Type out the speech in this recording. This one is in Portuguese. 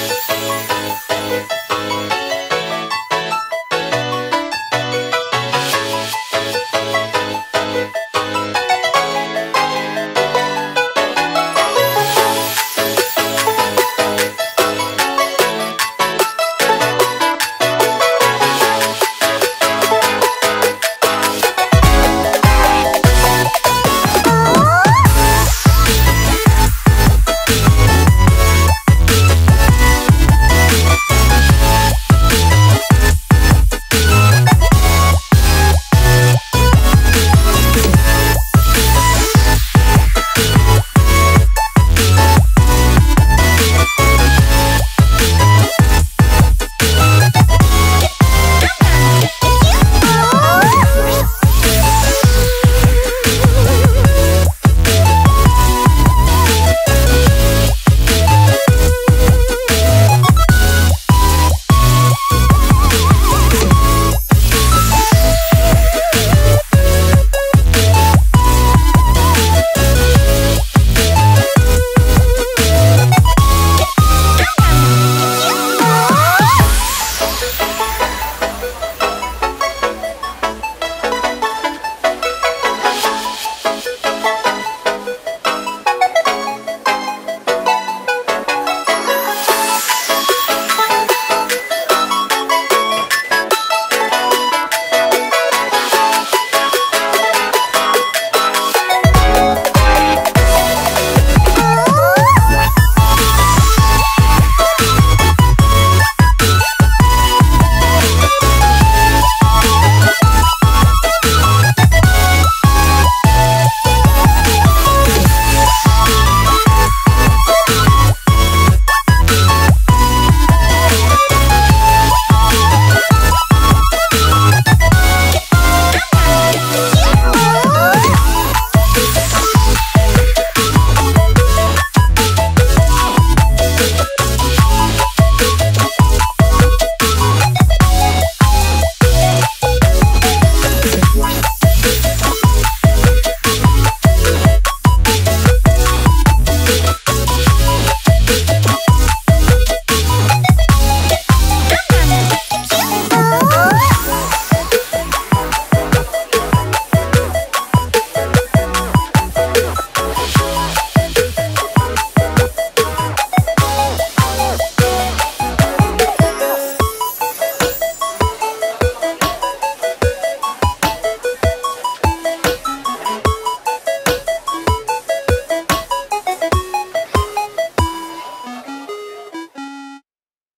Música